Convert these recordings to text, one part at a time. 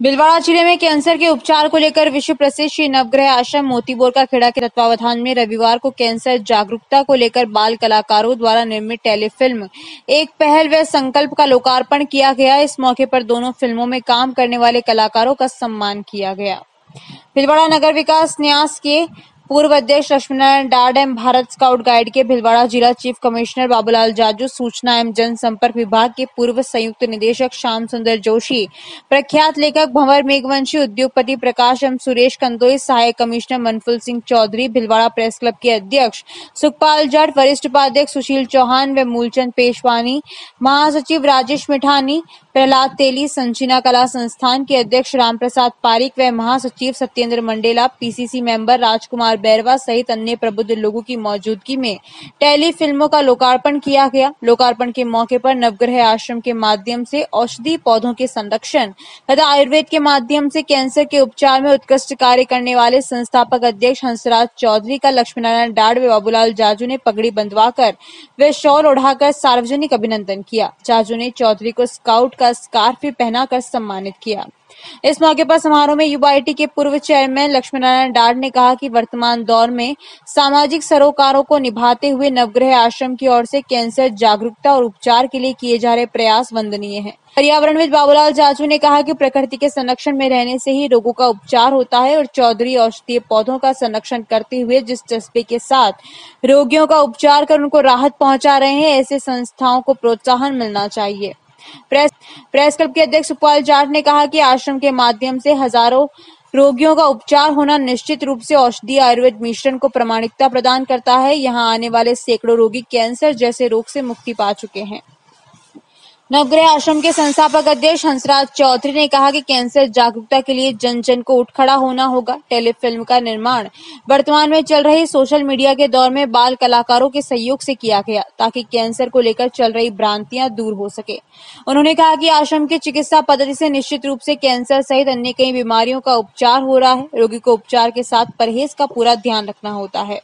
भिलवाड़ा ज़िले में कैंसर के उपचार को लेकर विश्व प्रसिद्ध श्री नवग्रह आश्रम मोतीबोर का खेड़ा के तत्वावधान में रविवार को कैंसर जागरूकता को लेकर बाल कलाकारों द्वारा निर्मित टेलीफिल्म एक पहल व संकल्प का लोकार्पण किया गया। इस मौके पर दोनों फ़िल्मों में काम करने वाले कलाकारों का सम्मान किया गया। भिलवाड़ा नगर विकास न्यास के पूर्व अध्यक्ष लक्ष्मीनारायण डाड एवं भारत स्काउट गाइड के भिलवाड़ा जिला चीफ कमिश्नर बाबूलाल जाजू, सूचना एवं जनसंपर्क विभाग के पूर्व संयुक्त निदेशक श्याम सुंदर जोशी, प्रख्यात लेखक भंवर मेघवंशी, उद्योगपति प्रकाश एवं सुरेश कंदोई, सहायक commissioner Manphul Singh Chaudhary, Bhilwara press club के अध्यक्ष सुखपाल जट, वरिष्ठ उपाध्यक्ष सुशील चौहान व मूलचंद पेशवानी, महासचिव राजेश मिठानी प्रहलाद तेली संचिना कला संस्थान के अध्यक्ष रामप्रसाद पारिक व महासचिव सत्येंद्र मंडेला पीसीसी मेंबर राजकुमार बैरवा सहित अन्य प्रबुद्ध लोगों की मौजूदगी में टेली फ़िल्मों का लोकार्पण किया गया। लोकार्पण के मौके पर नवग्रह आश्रम के माध्यम से औषधि पौधों के संरक्षण तथा आयुर्वेद के माध्यम से कैंसर के उपचार में उत्कृष्ट कार्य करने वाले संस्थापक अध्यक्ष हंसराज चौधरी का लक्ष्मीनारायण डाड़ व बाबूलाल जाजू ने पगड़ी बंधवाकर व शॉल उड़ाकर सार्वजनिक अभिनंदन किया। जाजू ने चौधरी को स्काउट का स्कार्फ भी पहनाकर सम्मानित किया इस मौके पर समारोह में युवा के पूर्व चेयरमैन लक्ष्मी नारायण डाड ने कहा कि वर्तमान दौर में सामाजिक सरोकारों को निभाते हुए नवग्रह आश्रम की ओर से कैंसर, जागरूकता और उपचार के लिए किए जा रहे प्रयास वंदनीय हैं। पर्यावरणविद बाबूलाल जाजू ने कहा कि प्रकृति के संरक्षण में रहने से ही रोगों का उपचार होता है और चौधरी औषधीय पौधों का संरक्षण करते हुए जिस जज्बे के साथ रोगियों का उपचार कर उनको राहत पहुँचा रहे हैं, ऐसे संस्थाओं को प्रोत्साहन मिलना चाहिए प्रेस प्रेस क्लब के अध्यक्ष सुखपाल जाट ने कहा कि आश्रम के माध्यम से हज़ारों रोगियों का उपचार होना निश्चित रूप से औषधीय आयुर्वेद मिश्रण को प्रमाणिकता प्रदान करता है। यहाँ आने वाले सैकड़ों रोगी कैंसर जैसे रोग से मुक्ति पा चुके हैं। नवग्रह आश्रम के संस्थापक अध्यक्ष हंसराज चौधरी ने कहा कि कैंसर जागरूकता के लिए जन जन को उठ खड़ा होना होगा। टेलीफिल्म का निर्माण वर्तमान में चल रही सोशल मीडिया के दौर में बाल कलाकारों के सहयोग से किया गया, ताकि कैंसर को लेकर चल रही भ्रांतियाँ दूर हो सके। उन्होंने कहा कि आश्रम की चिकित्सा पद्धति से निश्चित रूप से कैंसर सहित अन्य कई बीमारियों का उपचार हो रहा है। रोगी को उपचार के साथ परहेज का पूरा ध्यान रखना होता है।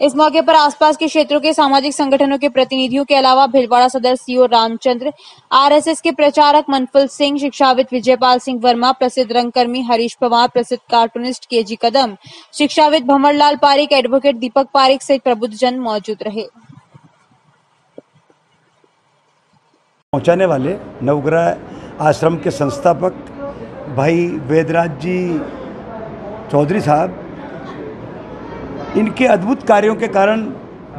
इस मौके पर आसपास के क्षेत्रों के सामाजिक संगठनों के प्रतिनिधियों के अलावा भिलवाड़ा सदर सीओ रामचंद्र, आरएसएस के प्रचारक मनफुल सिंह, शिक्षाविद विजयपाल सिंह वर्मा, प्रसिद्ध रंगकर्मी हरीश पवार, प्रसिद्ध कार्टूनिस्ट के जी कदम, शिक्षाविद भंवरलाल पारिक, एडवोकेट दीपक पारिक सहित प्रबुद्ध जन मौजूद रहे। पहुँचाने वाले नवग्रह आश्रम के संस्थापक भाई वेदराज जी चौधरी साहब इनके अद्भुत कार्यों के कारण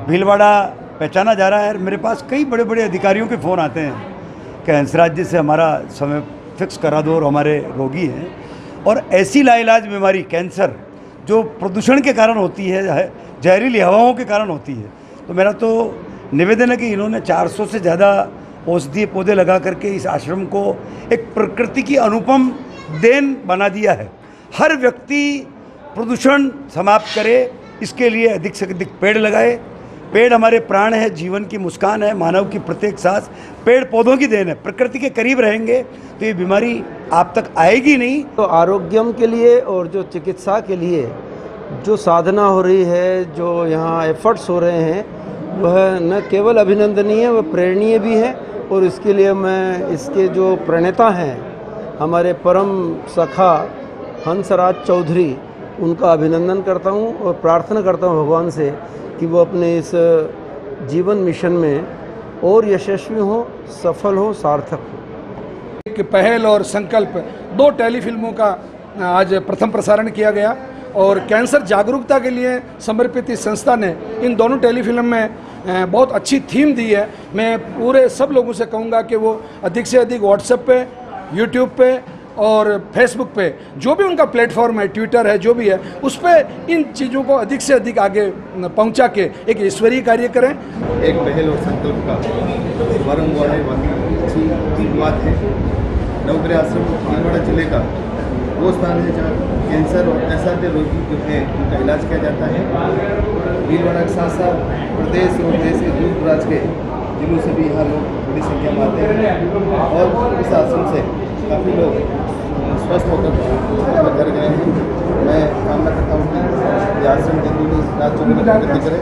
भीलवाड़ा पहचाना जा रहा है मेरे पास कई बड़े बड़े अधिकारियों के फ़ोन आते हैं कि हंसराज जी से हमारा समय फिक्स करा दो और हमारे रोगी हैं। और ऐसी लाइलाज बीमारी, कैंसर, जो प्रदूषण के कारण होती है जहरीली हवाओं के कारण होती है तो मेरा तो निवेदन है कि इन्होंने 400 से ज़्यादा औषधीय पौधे लगा करके इस आश्रम को एक प्रकृति की अनुपम देन बना दिया है। हर व्यक्ति प्रदूषण समाप्त करे इसके लिए अधिक से अधिक पेड़ लगाए। पेड़ हमारे प्राण है, जीवन की मुस्कान है, मानव की प्रत्येक सांस। पेड़ पौधों की देन है, प्रकृति के करीब रहेंगे तो ये बीमारी आप तक आएगी नहीं। तो आरोग्यम के लिए और जो चिकित्सा के लिए जो साधना हो रही है, जो यहाँ एफर्ट्स हो रहे हैं, वह न केवल अभिनंदनीय, वह प्रेरणीय भी है। और इसके लिए मैं इसके जो प्रणेता हैं, हमारे परम सखा हंसराज चौधरी उनका अभिनंदन करता हूँ और प्रार्थना करता हूँ भगवान से कि वो अपने इस जीवन मिशन में और यशस्वी हो, सफल हो, सार्थक हो। एक पहल और संकल्प, दो टेलीफिल्मों का आज प्रथम प्रसारण किया गया और कैंसर जागरूकता के लिए समर्पित इस संस्था ने इन दोनों टेलीफिल्म में बहुत अच्छी थीम दी है। मैं पूरे सब लोगों से कहूँगा कि वो अधिक से अधिक व्हाट्सएप पे यूट्यूब पे और फेसबुक पे, जो भी उनका प्लेटफॉर्म है ट्विटर है, जो भी है, उस पर इन चीज़ों को अधिक से अधिक आगे पहुँचा के एक ईश्वरीय कार्य करें। एक पहल और संकल्प का अच्छी बात है। नवग्रह आश्रम भीलवाड़ा ज़िले का वो स्थान है जहाँ कैंसर और असाध्य रोगी जो है, उनका इलाज किया जाता है। भीलवाड़ा के साथ साथ प्रदेश और देश के दूर दराज के जिलों से भी यहाँ लोग बड़ी संख्या में आते हैं। और इस आश्रम से काफ़ी लोग स्वस्थ होकर अपने घर गए हैं। मैं कामना करता हूँ कि आश्रम जल्दी राज्य में प्रगति करें।